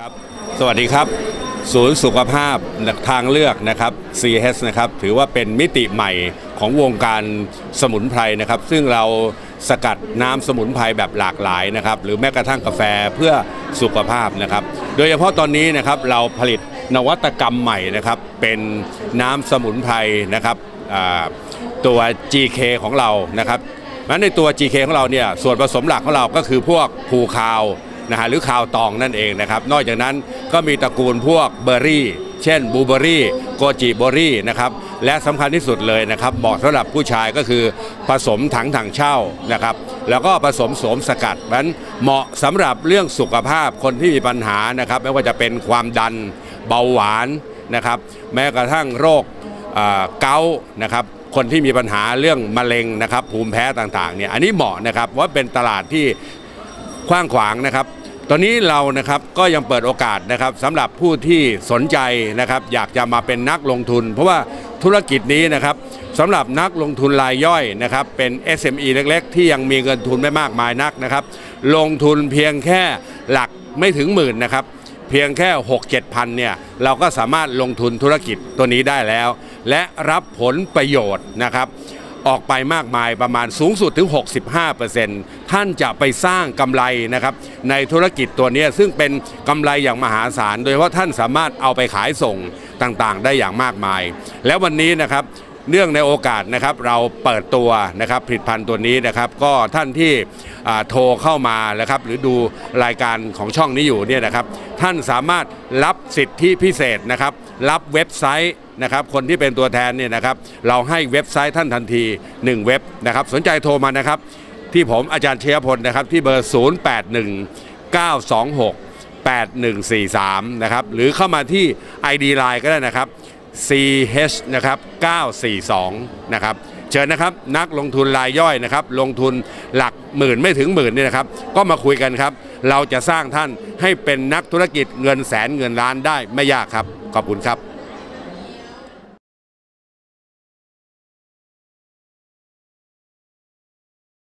ครับสวัสดีครับ ศูนย์สุขภาพทางเลือกนะครับ CH นะครับถือว่าเป็นมิติใหม่ของวงการสมุนไพรนะครับ ซึ่งเราสกัดน้ำสมุนไพรแบบหลากหลายนะครับ หรือแม้กระทั่งกาแฟเพื่อสุขภาพนะครับ โดยเฉพาะตอนนี้นะครับเราผลิตนวัตกรรมใหม่นะครับ เป็นน้ำสมุนไพรนะครับตัว GK ของเรานะครับนั้นในตัว GK ของเราเนี่ยส่วนผสมหลักของเราก็คือพวกภูคาว นะฮะหรือคาวตองนั่นเองนะครับ นอกจากนั้นก็มีตระกูลพวกเบอร์รี่ เช่นบลูเบอร์รี่โกจิเบอร์รี่นะครับและสำคัญที่สุดเลยนะครับเหมาะสำหรับผู้ชายก็คือผสมถั่งถั่งเช่านะครับแล้วก็ผสมโสมสกัดนั้นเหมาะสำหรับเรื่องสุขภาพคนที่มีปัญหานะครับไม่ว่าจะเป็นความดันเบาหวานนะครับแม้กระทั่งโรคเกาต์นะครับคนที่มีปัญหาเรื่องมะเร็งนะครับภูมิแพ้ต่างๆเนี่ยอันนี้เหมาะนะครับว่าเป็นตลาดที่ กว้างขวางนะครับ ตอนนี้เรานะครับก็ยังเปิดโอกาสนะครับสำหรับผู้ที่สนใจนะครับ อยากจะมาเป็นนักลงทุน เพราะว่าธุรกิจนี้นะครับสำหรับนักลงทุนรายย่อยนะครับเป็น SME เล็กๆ ที่ยังมีเงินทุนไม่มากมายนักนะครับ ลงทุนเพียงแค่หลักไม่ถึงหมื่นนะครับเพียงแค่ 6 7พันเนี่ย เราก็สามารถลงทุนธุรกิจตัวนี้ได้แล้ว และรับผลประโยชน์นะครับ ออกไปมากมายประมาณสูงสุดถึง 65%ท่านจะไปสร้างกำไรนะครับในธุรกิจตัวนี้ซึ่งเป็นกำไรอย่างมหาศาล โดยเฉพาะท่านสามารถเอาไปขายส่งต่างๆ ได้อย่างมากมาย แล้ววันนี้นะครับเนื่องในโอกาสนะครับเราเปิดตัวนะครับผลิตภัณฑ์ตัวนี้นะครับ ก็ท่านที่โทรเข้ามานะครับ หรือดูรายการของช่องนี้อยู่เนี่ยนะครับ ท่านสามารถรับสิทธิพิเศษนะครับ รับเว็บไซต์ นะครับคนที่เป็นตัวแทนเนี่ยนะครับเราให้เว็บไซต์ท่านทันที 1 เว็บนะครับสนใจโทรมานะครับที่ผมอาจารย์เชียพลนะครับที่เบอร์ 081 926 8143 นะครับหรือเข้ามาที่ ID Line ก็ได้นะครับ CH นะครับ942 นะครับเชิญนะครับนักลงทุนรายย่อยนะครับลงทุนหลักหมื่นไม่ถึงหมื่นเนี่ยนะครับก็มาคุยกันครับ เราจะสร้างท่านให้เป็นนักธุรกิจเงินแสนเงินล้านได้ไม่ยากครับ ขอบคุณครับ